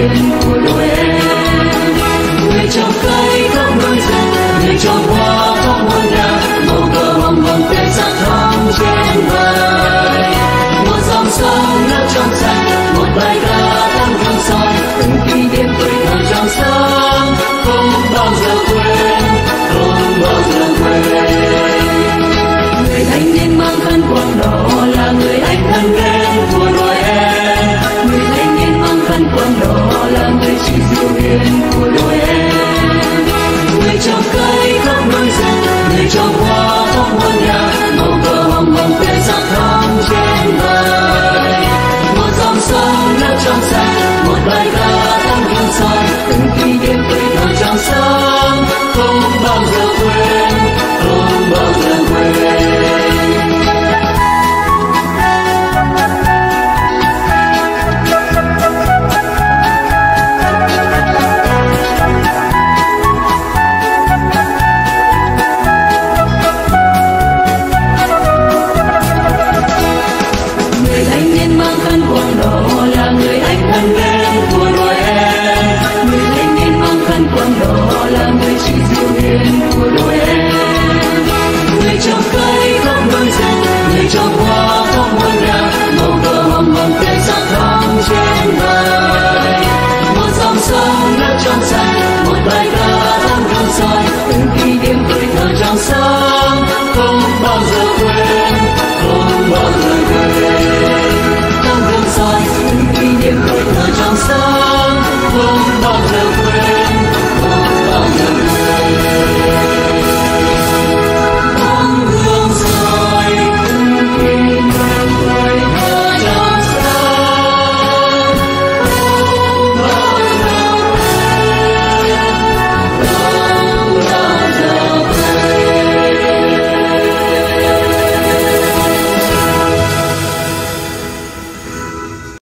you. What do the world.